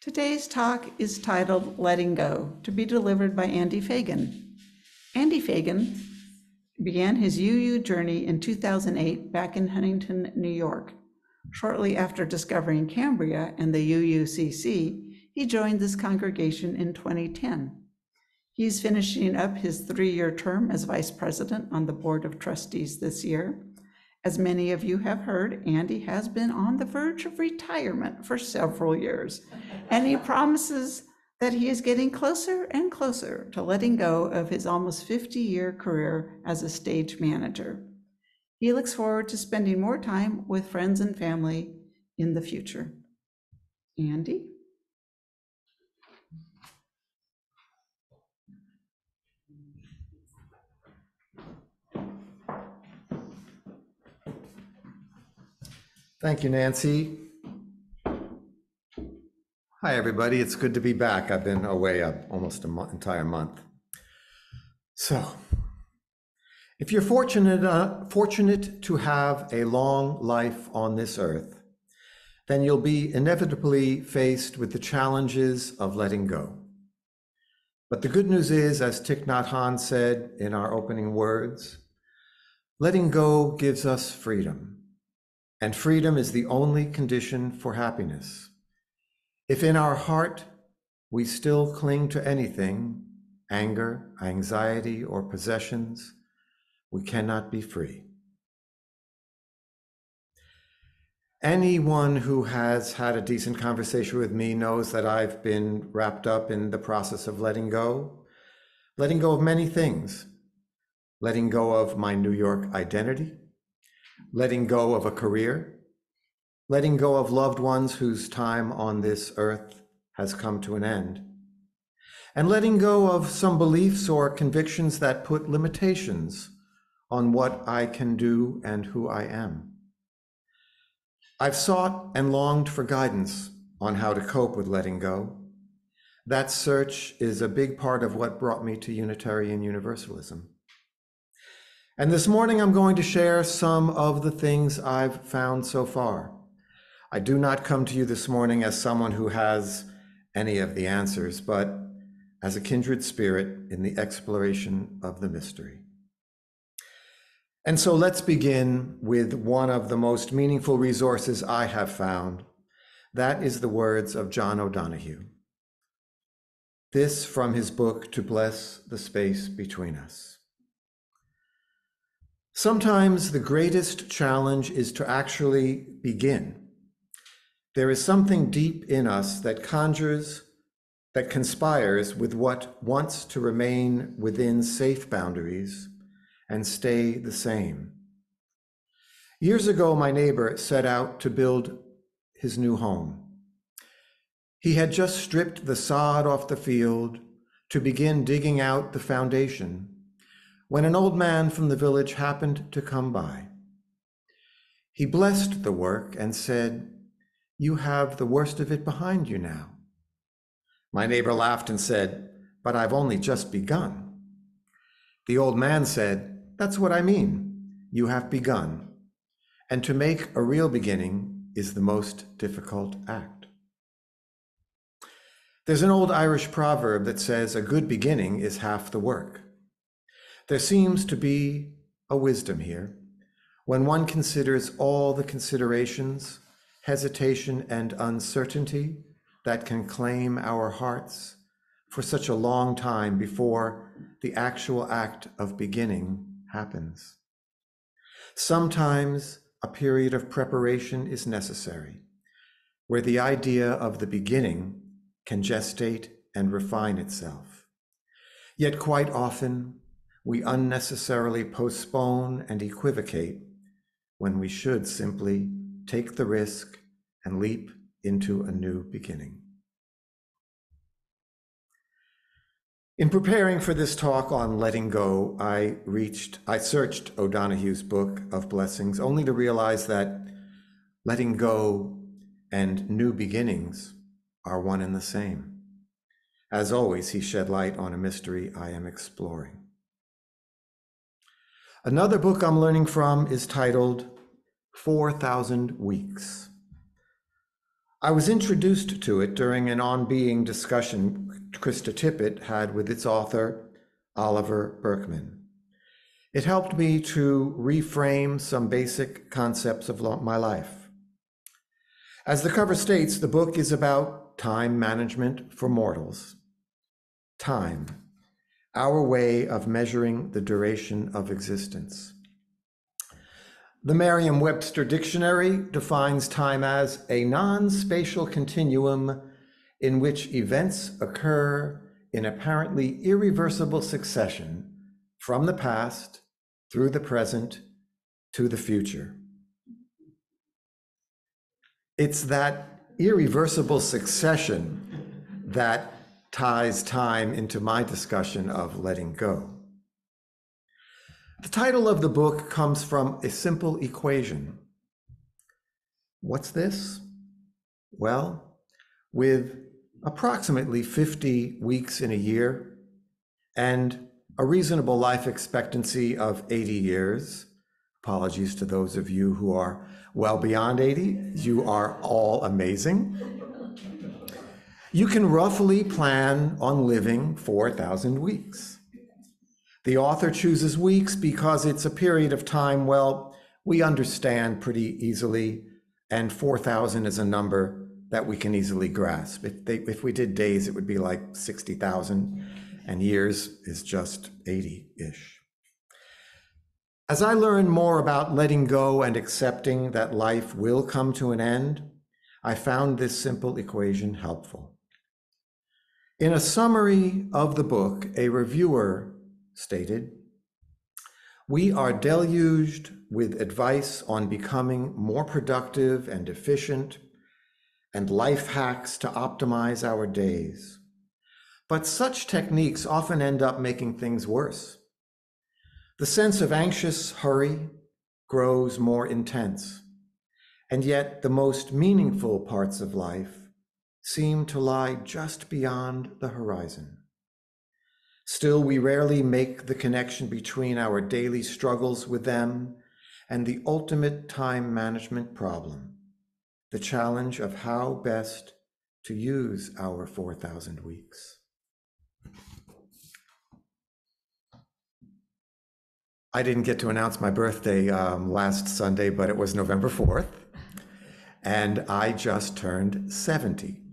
Today's talk is titled Letting Go, to be delivered by Andy Feigin. Andy Feigin began his UU journey in 2008 back in Huntington, New York. Shortly after discovering Cambria and the UUCC, he joined this congregation in 2010. He's finishing up his three-year term as vice president on the Board of Trustees this year. As many of you have heard, Andy has been on the verge of retirement for several years, and he promises that he is getting closer and closer to letting go of his almost 50-year career as a stage manager. He looks forward to spending more time with friends and family in the future. Andy? Thank you, Nancy. Hi, everybody. It's good to be back. I've been away uh, almost an entire month. So, if you're fortunate, uh, fortunate to have a long life on this earth, then you'll be inevitably faced with the challenges of letting go. But the good news is, as Thich Nhat Hanh said in our opening words, letting go gives us freedom. And freedom is the only condition for happiness. If in our heart we still cling to anything, anger, anxiety, or possessions, we cannot be free. Anyone who has had a decent conversation with me knows that I've been wrapped up in the process of letting go, letting go of many things, letting go of my New York identity, letting go of a career, letting go of loved ones whose time on this earth has come to an end, and letting go of some beliefs or convictions that put limitations on what I can do and who I am. I've sought and longed for guidance on how to cope with letting go. That search is a big part of what brought me to Unitarian Universalism. And this morning, I'm going to share some of the things I've found so far. I do not come to you this morning as someone who has any of the answers, but as a kindred spirit in the exploration of the mystery. And so let's begin with one of the most meaningful resources I have found. That is the words of John O'Donohue. This from his book, To Bless the Space Between Us. Sometimes the greatest challenge is to actually begin. There is something deep in us that conjures, that conspires with what wants to remain within safe boundaries and stay the same. Years ago, my neighbor set out to build his new home. He had just stripped the sod off the field to begin digging out the foundation when an old man from the village happened to come by. He blessed the work and said, You have the worst of it behind you now. My neighbor laughed and said, But I've only just begun. The old man said, That's what I mean. You have begun. And to make a real beginning is the most difficult act. There's an old Irish proverb that says, A good beginning is half the work. There seems to be a wisdom here when one considers all the considerations, hesitation, and uncertainty that can claim our hearts for such a long time before the actual act of beginning happens. Sometimes a period of preparation is necessary, where the idea of the beginning can gestate and refine itself. Yet quite often, we unnecessarily postpone and equivocate when we should simply take the risk and leap into a new beginning. In preparing for this talk on letting go, I reached, I searched O'Donohue's book of blessings only to realize that letting go and new beginnings are one and the same. As always, he shed light on a mystery I am exploring. Another book I'm learning from is titled 4,000 Weeks. I was introduced to it during an on being discussion Krista Tippett had with its author, Oliver Burkeman. It helped me to reframe some basic concepts of my life. As the cover states, the book is about time management for mortals. Time, our way of measuring the duration of existence. The Merriam Webster Dictionary defines time as a non spatial continuum in which events occur in apparently irreversible succession from the past through the present to the future. It's that irreversible succession that ties time into my discussion of letting go. The title of the book comes from a simple equation. What's this? Well, with approximately 50 weeks in a year and a reasonable life expectancy of 80 years, apologies to those of you who are well beyond 80, you are all amazing. You can roughly plan on living 4,000 weeks. The author chooses weeks because it's a period of time, well, we understand pretty easily, and 4,000 is a number that we can easily grasp. If, they, if we did days, it would be like 60,000, and years is just 80 ish. As I learned more about letting go and accepting that life will come to an end, I found this simple equation helpful. In a summary of the book, a reviewer stated, we are deluged with advice on becoming more productive and efficient and life hacks to optimize our days. But such techniques often end up making things worse. The sense of anxious hurry grows more intense, and yet the most meaningful parts of life seem to lie just beyond the horizon. Still, we rarely make the connection between our daily struggles with them and the ultimate time management problem the challenge of how best to use our 4,000 weeks. I didn't get to announce my birthday um, last Sunday, but it was November 4th, and I just turned 70.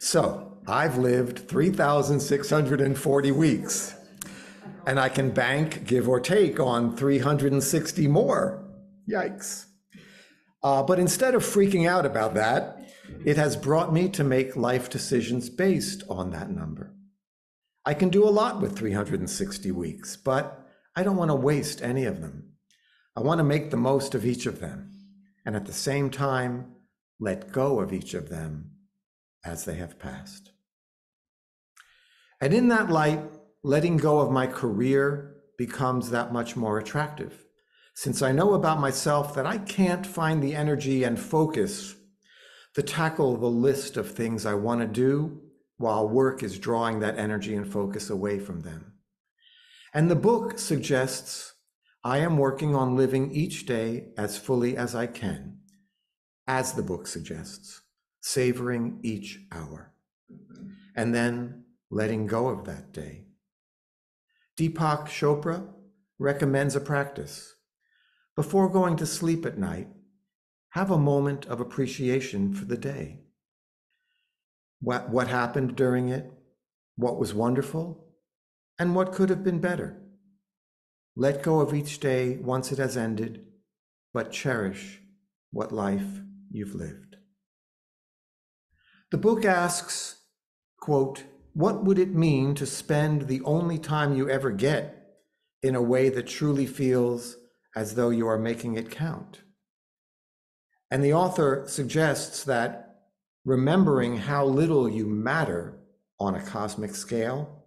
So, I've lived 3,640 weeks, and I can bank, give or take, on 360 more. Yikes. Uh, but instead of freaking out about that, it has brought me to make life decisions based on that number. I can do a lot with 360 weeks, but I don't want to waste any of them. I want to make the most of each of them, and at the same time, let go of each of them as they have passed. And in that light, letting go of my career becomes that much more attractive. Since I know about myself that I can't find the energy and focus to tackle the list of things I want to do while work is drawing that energy and focus away from them. And the book suggests I am working on living each day as fully as I can, as the book suggests, savoring each hour. And then letting go of that day. Deepak Chopra recommends a practice. Before going to sleep at night, have a moment of appreciation for the day. What, what happened during it, what was wonderful, and what could have been better. Let go of each day once it has ended, but cherish what life you've lived. The book asks, quote, what would it mean to spend the only time you ever get in a way that truly feels as though you are making it count? And the author suggests that remembering how little you matter on a cosmic scale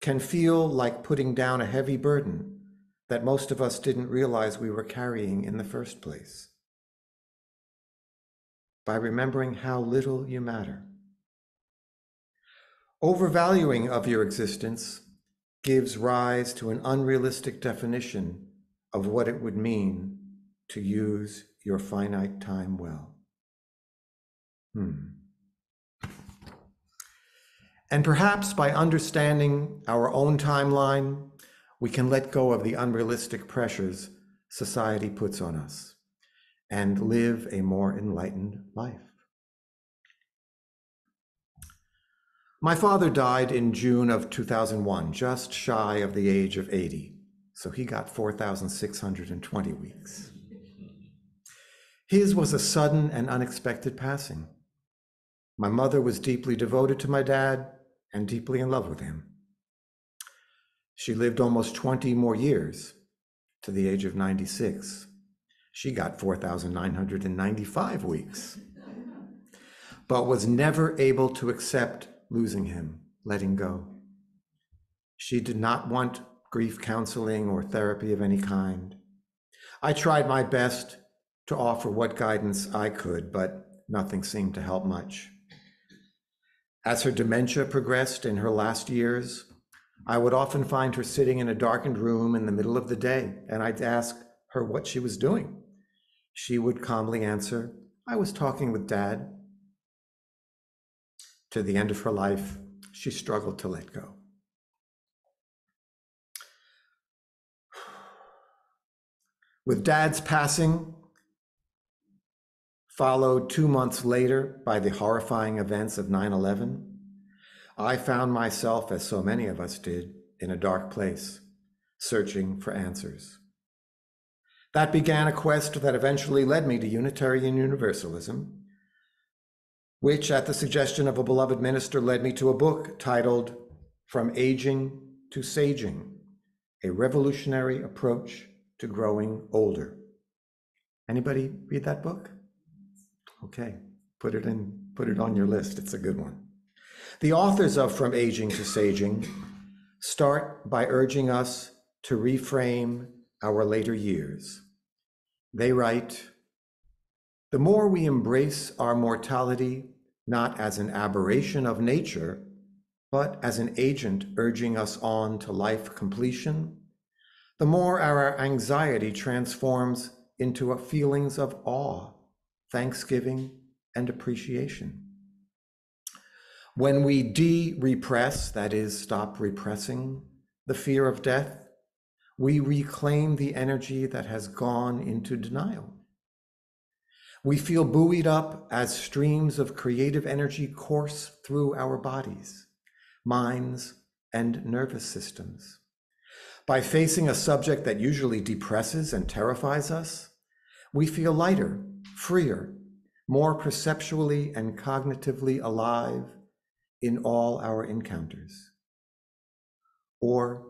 can feel like putting down a heavy burden that most of us didn't realize we were carrying in the first place. By remembering how little you matter. Overvaluing of your existence gives rise to an unrealistic definition of what it would mean to use your finite time well. Hmm. And perhaps by understanding our own timeline, we can let go of the unrealistic pressures society puts on us and live a more enlightened life. My father died in June of 2001, just shy of the age of 80, so he got 4,620 weeks. His was a sudden and unexpected passing. My mother was deeply devoted to my dad and deeply in love with him. She lived almost 20 more years to the age of 96. She got 4,995 weeks, but was never able to accept losing him, letting go. She did not want grief counseling or therapy of any kind. I tried my best to offer what guidance I could, but nothing seemed to help much. As her dementia progressed in her last years, I would often find her sitting in a darkened room in the middle of the day, and I'd ask her what she was doing. She would calmly answer, I was talking with dad. To the end of her life, she struggled to let go. With dad's passing, followed two months later by the horrifying events of 9 11, I found myself, as so many of us did, in a dark place, searching for answers. That began a quest that eventually led me to Unitarian Universalism, which, at the suggestion of a beloved minister, led me to a book titled From Aging to Saging A Revolutionary Approach to Growing Older. Anybody read that book? Okay, put it in, put it on your list. It's a good one. The authors of From Aging to Saging start by urging us to reframe our later years. They write The more we embrace our mortality, not as an aberration of nature, but as an agent urging us on to life completion, the more our anxiety transforms into feelings of awe thanksgiving, and appreciation. When we de repress, that is, stop repressing the fear of death, we reclaim the energy that has gone into denial. We feel buoyed up as streams of creative energy course through our bodies, minds, and nervous systems. By facing a subject that usually depresses and terrifies us, we feel lighter freer, more perceptually and cognitively alive in all our encounters. Or,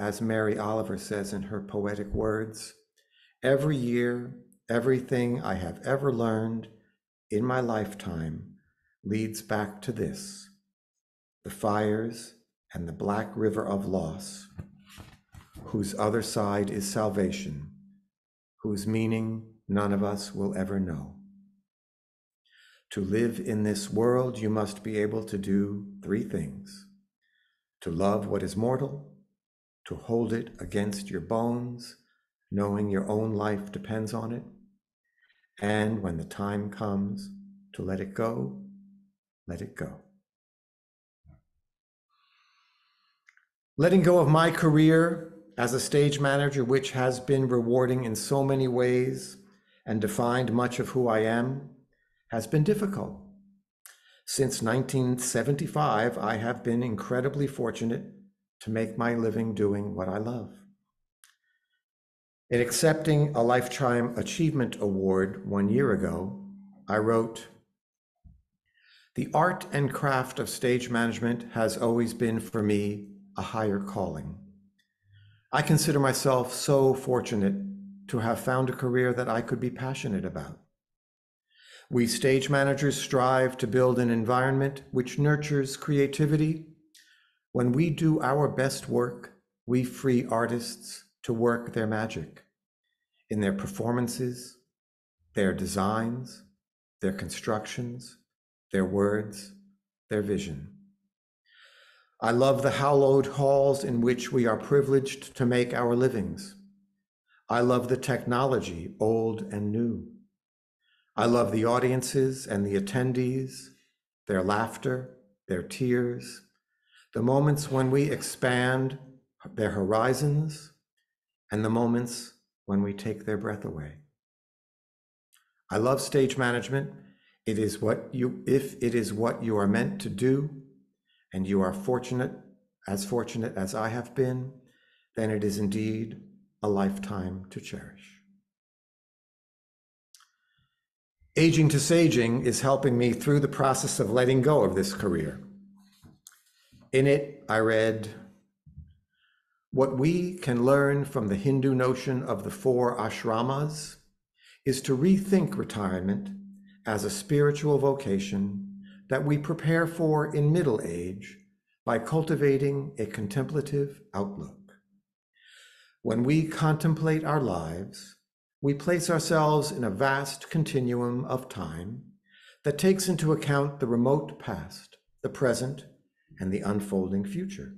as Mary Oliver says in her poetic words, every year, everything I have ever learned in my lifetime leads back to this the fires and the black river of loss, whose other side is salvation, whose meaning none of us will ever know. To live in this world, you must be able to do three things to love what is mortal, to hold it against your bones, knowing your own life depends on it, and when the time comes to let it go, let it go. Letting go of my career as a stage manager, which has been rewarding in so many ways, and defined much of who I am has been difficult. Since 1975, I have been incredibly fortunate to make my living doing what I love. In accepting a Lifetime Achievement Award one year ago, I wrote, The art and craft of stage management has always been for me a higher calling. I consider myself so fortunate to have found a career that I could be passionate about. We stage managers strive to build an environment which nurtures creativity. When we do our best work, we free artists to work their magic in their performances, their designs, their constructions, their words, their vision. I love the hallowed halls in which we are privileged to make our livings. I love the technology, old and new. I love the audiences and the attendees, their laughter, their tears, the moments when we expand their horizons, and the moments when we take their breath away. I love stage management. It is what you, if it is what you are meant to do, and you are fortunate, as fortunate as I have been, then it is indeed a lifetime to cherish. Aging to Saging is helping me through the process of letting go of this career. In it, I read what we can learn from the Hindu notion of the four ashramas is to rethink retirement as a spiritual vocation that we prepare for in middle age by cultivating a contemplative outlook. When we contemplate our lives, we place ourselves in a vast continuum of time that takes into account the remote past, the present, and the unfolding future.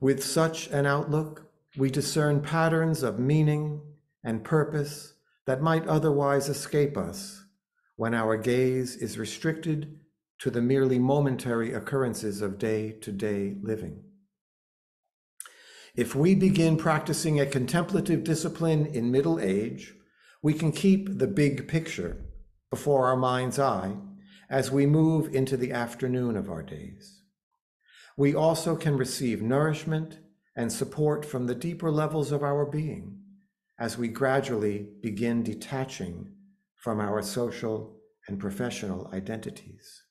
With such an outlook, we discern patterns of meaning and purpose that might otherwise escape us when our gaze is restricted to the merely momentary occurrences of day to day living. If we begin practicing a contemplative discipline in middle age, we can keep the big picture before our mind's eye as we move into the afternoon of our days. We also can receive nourishment and support from the deeper levels of our being as we gradually begin detaching from our social and professional identities.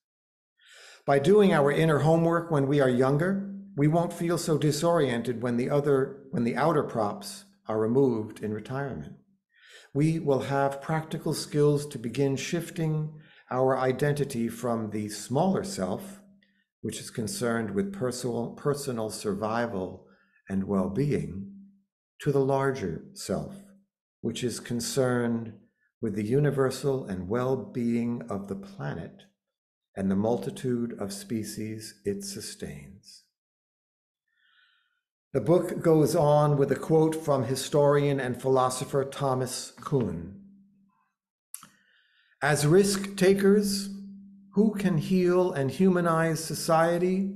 By doing our inner homework when we are younger, we won't feel so disoriented when the other when the outer props are removed in retirement. We will have practical skills to begin shifting our identity from the smaller self, which is concerned with personal, personal survival and well-being, to the larger self, which is concerned with the universal and well-being of the planet and the multitude of species it sustains. The book goes on with a quote from historian and philosopher Thomas Kuhn. As risk takers who can heal and humanize society,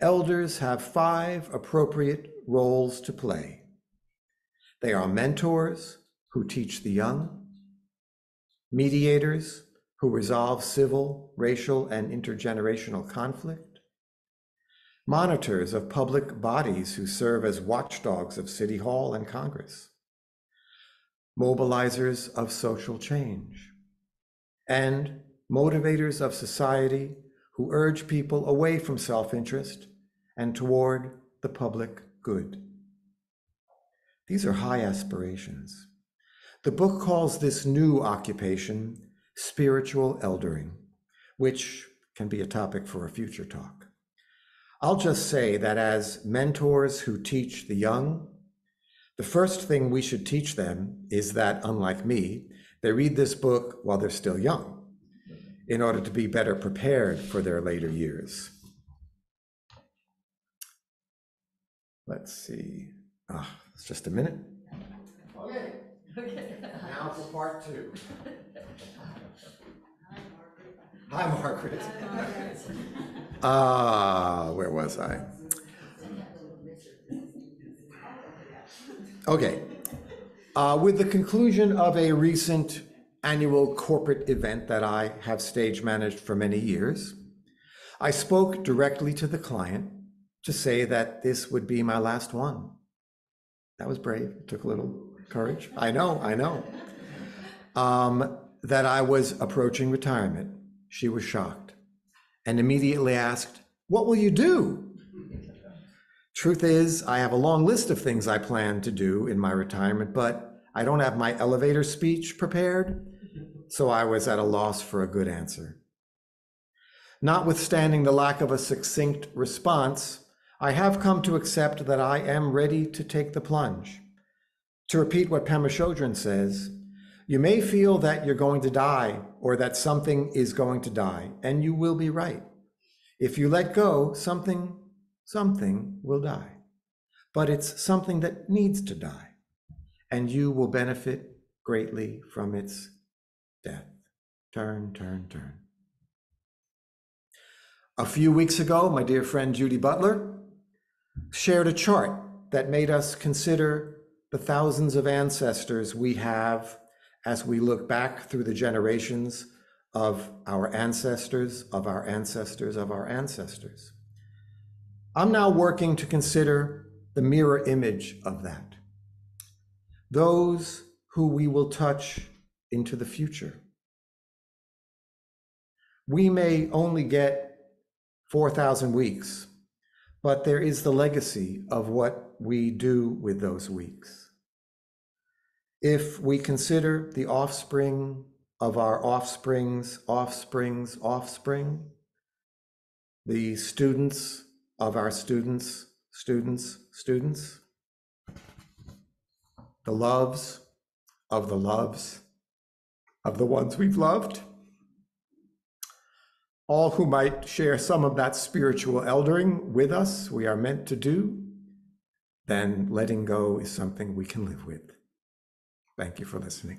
elders have five appropriate roles to play. They are mentors who teach the young, mediators who resolve civil, racial, and intergenerational conflict, monitors of public bodies who serve as watchdogs of City Hall and Congress, mobilizers of social change, and motivators of society who urge people away from self interest and toward the public good. These are high aspirations. The book calls this new occupation spiritual eldering, which can be a topic for a future talk. I'll just say that as mentors who teach the young, the first thing we should teach them is that, unlike me, they read this book while they're still young in order to be better prepared for their later years. Let's see. Ah, it's just a minute. Okay. okay. Now for part two. Hi, Margaret. Ah, where was I? Okay. Uh, with the conclusion of a recent annual corporate event that I have stage managed for many years, I spoke directly to the client to say that this would be my last one. That was brave. It took a little courage. I know, I know. Um, that I was approaching retirement. She was shocked and immediately asked, What will you do? Truth is, I have a long list of things I plan to do in my retirement, but I don't have my elevator speech prepared, so I was at a loss for a good answer. Notwithstanding the lack of a succinct response, I have come to accept that I am ready to take the plunge. To repeat what Pema Chodron says, you may feel that you're going to die or that something is going to die, and you will be right. If you let go, something, something will die. But it's something that needs to die, and you will benefit greatly from its death. turn, turn, turn. A few weeks ago, my dear friend Judy Butler shared a chart that made us consider the thousands of ancestors we have as we look back through the generations of our ancestors, of our ancestors, of our ancestors. I'm now working to consider the mirror image of that. Those who we will touch into the future. We may only get 4,000 weeks, but there is the legacy of what we do with those weeks. If we consider the offspring of our offspring's offspring's offspring, the students of our students, students, students, the loves of the loves of the ones we've loved, all who might share some of that spiritual eldering with us, we are meant to do, then letting go is something we can live with. Thank you for listening.